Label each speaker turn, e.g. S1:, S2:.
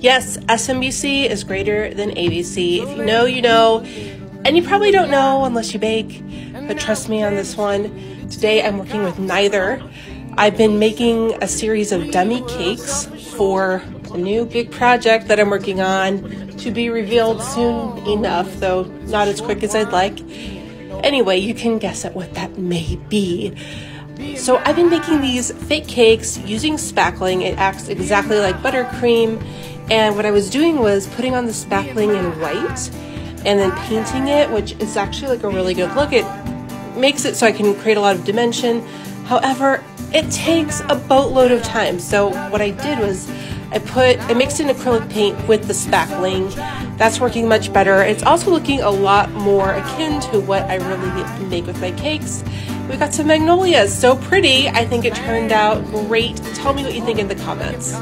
S1: Yes, SMBC is greater than ABC. If you know, you know. And you probably don't know unless you bake. But trust me on this one. Today I'm working with neither. I've been making a series of dummy cakes for a new big project that I'm working on to be revealed soon enough, though not as quick as I'd like. Anyway, you can guess at what that may be. So I've been making these fake cakes using spackling. It acts exactly like buttercream. And what I was doing was putting on the spackling in white and then painting it, which is actually like a really good look. It makes it so I can create a lot of dimension. However, it takes a boatload of time. So what I did was I put I mixed in acrylic paint with the spackling. That's working much better. It's also looking a lot more akin to what I really make with my cakes. We got some magnolias, so pretty. I think it turned out great. Tell me what you think in the comments.